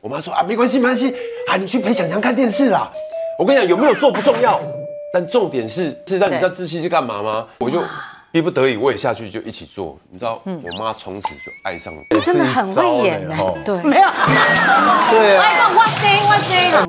我妈说啊，没关系，没关系啊，你去陪小强看电视啦。我跟你讲，有没有做不重要，但重点是，是让你知道窒息是干嘛吗？我就。逼不得已，我也下去就一起做。你知道，我妈从此就爱上了。你真的很会演呢，对，没有，对啊。外公，我谁，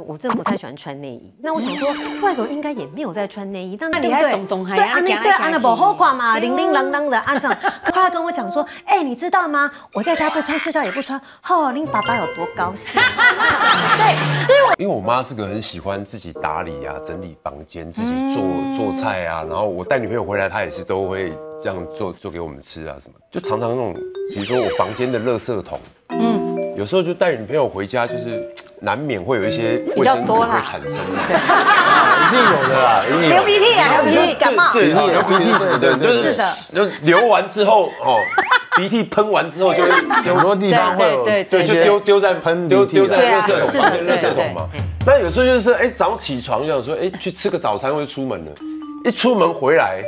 我真的不太喜欢穿内衣。那我想说，外国人应该也没有在穿内衣，那你还懂懂还对，安妮对安妮不好看嘛，零零啷啷的安上。他跟我讲说，哎，你知道吗？我在家不穿，睡觉也不穿。哦，林爸爸有多高兴？对，所以我因为我妈是个很喜欢自己打理啊、整理房间、自己做做菜啊，然后我带女朋友回来，她也是都会。这样做做给我们吃啊什么，就常常那种，比如说我房间的垃圾桶，嗯，有时候就带女朋友回家，就是难免会有一些卫生纸会产生，对，一定有的啦，流鼻涕啊，流鼻涕，感冒，对，流鼻涕什么的，就是就流完之后哦，鼻涕喷完之后就有很多地方会有，对对，就丢丢在喷丢丢在垃圾桶垃圾桶嘛。那有时候就是哎，早上起床就想说，哎，去吃个早餐或者出门了，一出门回来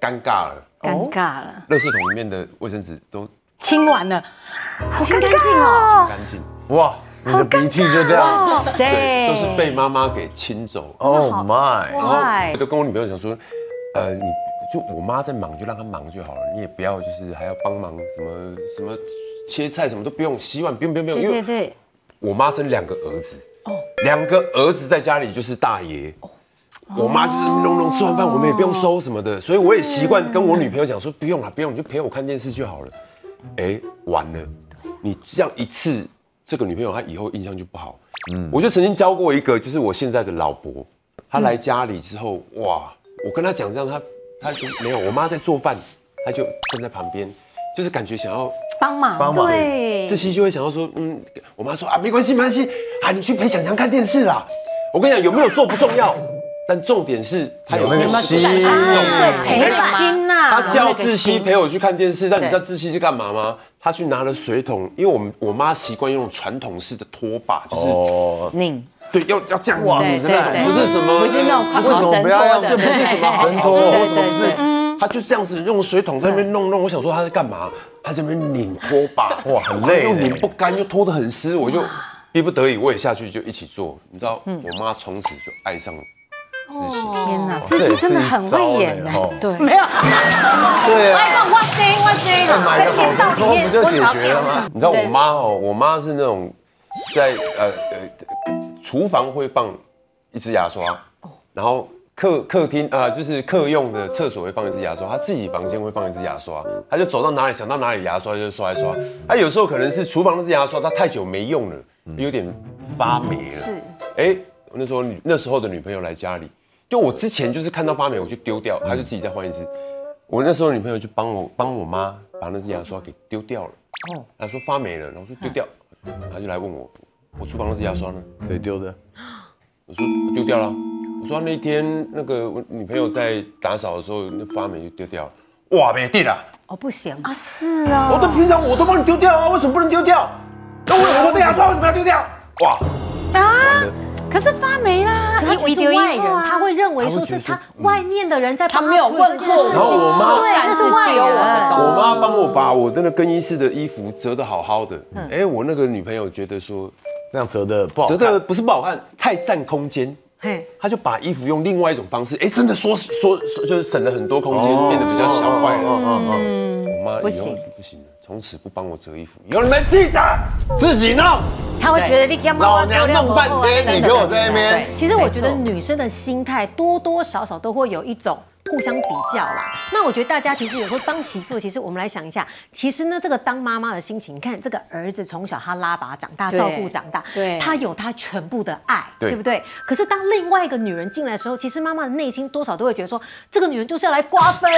尴尬了。尴尬了，垃圾桶里面的卫生纸都清完了，好干净哦，清干净。哇！你的鼻涕就这样，对，都是被妈妈给亲走。Oh my！我就跟我女朋友讲说，呃，你就我妈在忙，就让她忙就好了，你也不要就是还要帮忙什么什么切菜什么都不用，洗碗不用不用不用，因为对，我妈生两个儿子，哦，两个儿子在家里就是大爷。我妈就是弄弄吃完饭，我们也不用收什么的，所以我也习惯跟我女朋友讲说，不用了，不用，你就陪我看电视就好了。哎，完了，你这样一次，这个女朋友她以后印象就不好。嗯，我就曾经教过一个，就是我现在的老婆，她来家里之后，哇，我跟她讲这样，她她就没有，我妈在做饭，她就站在旁边，就是感觉想要帮忙，帮忙。对，这期就会想要说，嗯，我妈说啊，没关系，没关系啊，你去陪小强看电视啦。我跟你讲，有没有做不重要。但重点是他有那个心，对陪伴。心呐。他叫志熙陪我去看电视，但你知道志熙是干嘛吗？他去拿了水桶，因为我们我妈习惯用传统式的拖把，就是拧，对，要要这样拧的那种，不是什么，不是那种快拖的，不是什么好神拖或什么，是，他就这样子用水桶在那边弄弄。我想说他在干嘛？他在那边拧拖把，哇，很累，又拧不干，又拖得很湿，我就逼不得已我也下去就一起做。你知道，我妈从此就爱上了。天哪，志熙真的很会演呢。对，没有。对啊。外公，我谁我谁在天道里面不就解决了吗？你知道我妈哦，我妈是那种在呃呃厨房会放一支牙刷，然后客客厅啊就是客用的厕所会放一支牙刷，她自己房间会放一支牙刷，她就走到哪里想到哪里牙刷就刷一刷。她有时候可能是厨房那支牙刷她太久没用了，有点发霉了。是。哎，那时候那时候的女朋友来家里。就我之前就是看到发霉我就丢掉，他就自己再换一支。我那时候女朋友就帮我帮我妈把那支牙刷给丢掉了。哦，她说发霉了，然后说丢掉，他就来问我，我厨房那支牙刷呢？谁丢的？我说丢掉了。我说那天那个我女朋友在打扫的时候，那发霉就丢掉了。哇，没地了。哦，不行啊，是啊。我都平常我都帮你丢掉啊，为什么不能丢掉？那我我的牙刷为什么要丢掉？哇啊！可是发霉啦，他不是外人，他会认为说是他外面的人在他没有问过，然后我妈对，那是外人。我妈帮我把我的那更衣室的衣服折得好好的，哎，我那个女朋友觉得说这样折的不好，折的不是不好看，太占空间，嘿，她就把衣服用另外一种方式，哎，真的缩缩就是省了很多空间，变得比较小块了。嗯嗯嗯，我妈不行不行。从此不帮我折衣服，有你们记着自己弄。他会觉得你干嘛？老娘弄半天，你给我在那边。其实我觉得女生的心态多多少少都会有一种。互相比较啦，那我觉得大家其实有时候当媳妇，其实我们来想一下，其实呢，这个当妈妈的心情，你看这个儿子从小他拉拔长大，照顾长大，对，他有他全部的爱，对不对？可是当另外一个女人进来的时候，其实妈妈的内心多少都会觉得说，这个女人就是要来瓜分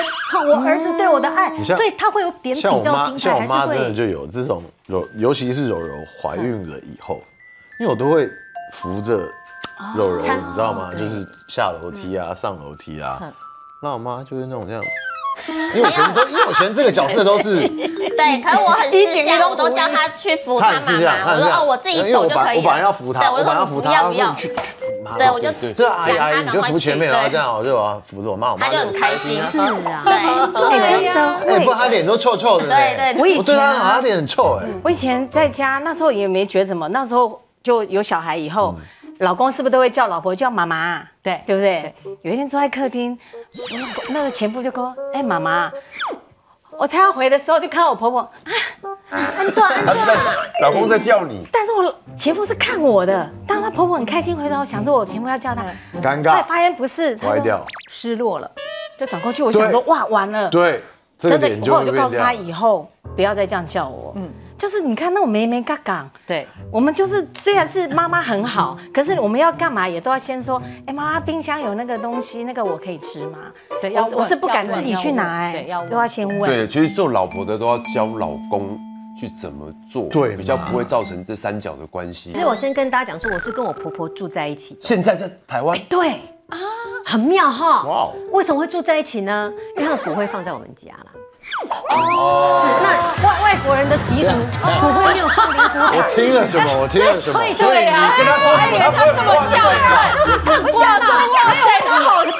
我儿子对我的爱，所以他会有点比较心态，还是会真的就有这种柔，尤其是柔柔怀孕了以后，因为我都会扶着柔柔，你知道吗？就是下楼梯啊，上楼梯啊。那我妈就是那种这样，因为我全都，因为我前这个角色都是 对，可是我很识相，我都叫她去扶他妈妈。我说哦，我自己走就可以。我本来要扶他，我本来要扶他，不要去去扶你妈。对，我就对阿姨阿姨，你就扶前面，然后这样我就扶着我妈，我妈就很开心。是啊，对，真的会。哎，不，他脸都臭臭的。对对，我以前我对他好像脸很臭哎。我以前在家那时候也没觉得怎么，那时候就有小孩以后，老公是不是都会叫老婆叫妈妈？对对不对？有一天坐在客厅，那个前夫就说：“哎，妈妈，我才要回的时候，就看到我婆婆啊，安坐 安坐。”老公在叫你，但是我前夫是看我的，当他婆婆很开心回头想说我前夫要叫她，尴尬，后来发现不是，她说歪掉，失落了。就转过去，我想说哇完了，对，这个真的，脸后来我就。告诉他以后不要再这样叫我，嗯，就是你看那种梅梅嘎嘎，对，我们就是虽然是妈妈很好，可是我们要干嘛也都要先说，哎，妈妈冰箱有那个东西，那个我可以吃吗？对要我我是不敢自己去拿，哎，对要都要先问。对，其实做老婆的都要教老公去怎么做，对比较不会造成这三角的关系其。实我先跟大家讲说，我是跟我婆婆住在一起的。现在在台湾，对啊，很妙哈。哇哦为什么会住在一起呢？因为他的骨灰放在我们家啦。哦，是那习俗，骨灰没有放灵骨我塔。听了什么？我听了什么？所以啊，跟他说什么，他不会这么叫我想说哇塞，都好孝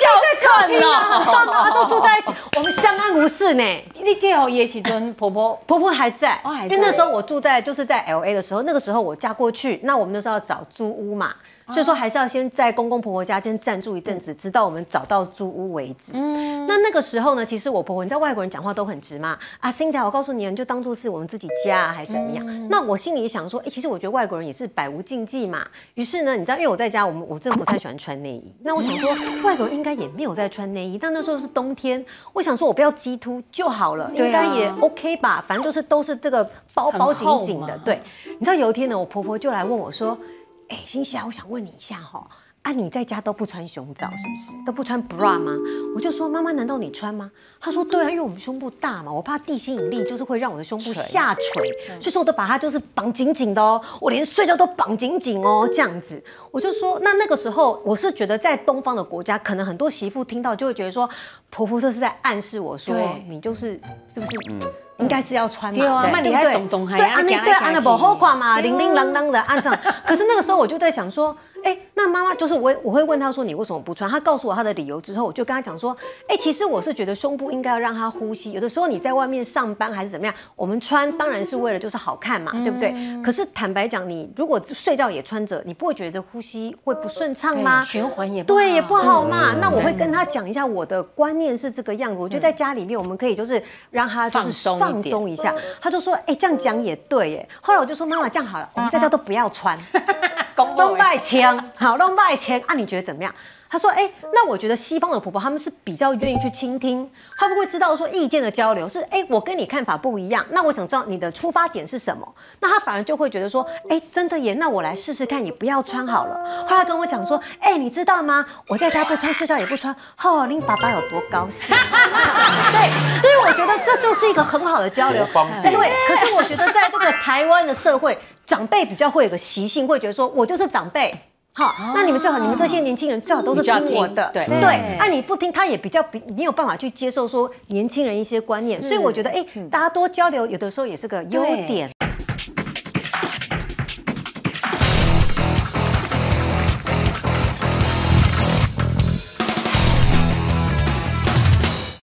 顺哦，爸妈都住在一起，我们相安无事呢。你给我也时阵婆婆婆婆还在，因为那时候我住在就是在 L A 的时候，那个时候我嫁过去，那我们那时候要找租屋嘛，所以说还是要先在公公婆婆家先暂住一阵子，直到我们找到租屋为止。嗯那那个时候呢，其实我婆婆，你知道外国人讲话都很直嘛，啊 c i n d y 我告诉你，你就当做是我们自己家、啊、还怎么样？那我心里也想说，哎、其实我觉得外国人也是百无禁忌嘛。于是呢，你知道，因为我在家，我们我真的不太喜欢穿内衣，那我想说，外国人应该也没有在穿内衣，但那时候是冬天，我想说我不要激突就好了，应该也 OK 吧，反正就是都是这个包包紧紧。的对，你知道有一天呢，我婆婆就来问我说：“哎、欣霞，我想问你一下哈、啊，你在家都不穿胸罩是不是？都不穿 bra 吗？我就说妈妈，难道你穿吗？她说对啊，因为我们胸部大嘛，我怕地心引力就是会让我的胸部下垂，所以说我都把它就是绑紧紧的哦，我连睡觉都绑紧紧哦，这样子。我就说那那个时候我是觉得在东方的国家，可能很多媳妇听到就会觉得说，婆婆这是在暗示我说你就是是不是？应该是要穿嘛，对啊对不对对对啊，行去那不好看嘛，零零啷啷的按上。可是那个时候我就在想说，哎，那妈妈就是我，我会问她说你为什么不穿？她告诉我她的理由之后，我就跟她讲说，哎，其实我是觉得胸部应该要让她呼吸。有的时候你在外面上班还是怎么样，我们穿当然是为了就是好看嘛，对不对？可是坦白讲，你如果睡觉也穿着，你不会觉得呼吸会不顺畅吗？循环也不对，也不好嘛。那我会跟她讲一下我的观念是这个样子。我觉得在家里面我们可以就是让她就是放松一下。他就说：“哎、这样讲也对耶。”后来我就说：“妈妈，这样好了，我们在家都不要穿，弄外枪，好，弄外枪啊，你觉得怎么样？”他说：“哎、那我觉得西方的婆婆他们是比较愿意去倾听，他们会知道说意见的交流是，哎、我跟你看法不一样，那我想知道你的出发点是什么。那他反而就会觉得说，哎、真的耶，那我来试试看，也不要穿好了。后来跟我讲说，哎、你知道吗？我在家不穿，睡觉也不穿，哦，林爸爸有多高兴。对，所以我觉得这就是一个很好的交流多方。便对，可是我觉得在这个台湾的社会，长辈比较会有个习性，会觉得说我就是长辈。好，那你们最好，你们这些年轻人最好都是听我的，听对。对，啊你不听，他也比较比没有办法去接受说年轻人一些观念，所以我觉得，哎，大家多交流，有的时候也是个优点。